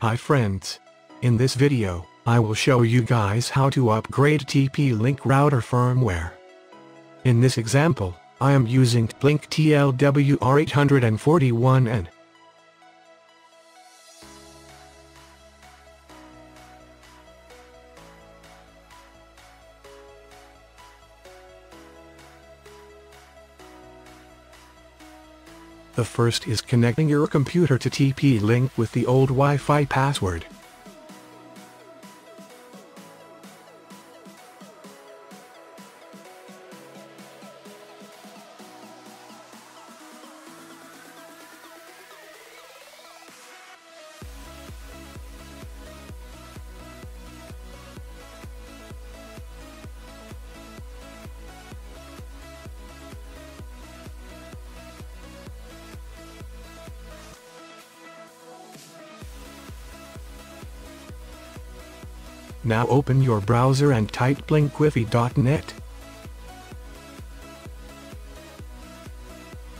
Hi friends. In this video, I will show you guys how to upgrade TP-Link router firmware. In this example, I am using TP-Link TLWR841N. The first is connecting your computer to TP-Link with the old Wi-Fi password. Now open your browser and type tplinkwifi.net.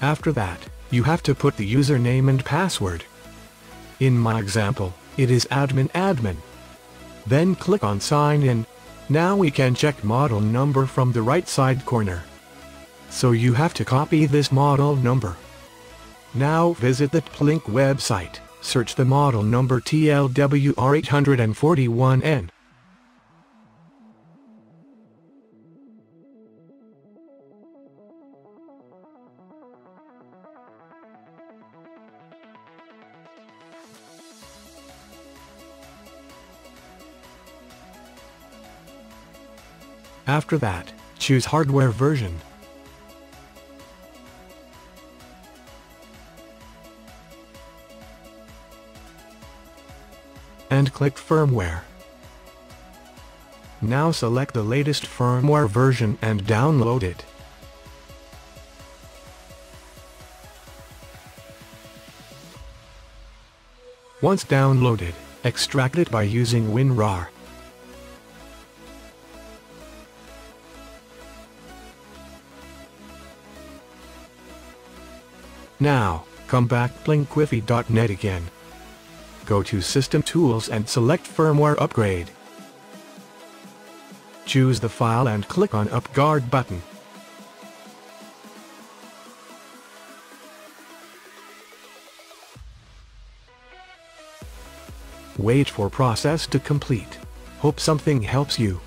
After that, you have to put the username and password. In my example, it is admin admin. Then click on sign in. Now we can check model number from the right side corner. So you have to copy this model number. Now visit the TP-Link website, search the model number TLWR841N. After that, choose hardware version. And click firmware. Now select the latest firmware version and download it. Once downloaded, extract it by using WinRAR. Now, come back tplinkwifi.net again. Go to System Tools and select Firmware Upgrade. Choose the file and click on Upgrade button. Wait for process to complete. Hope something helps you.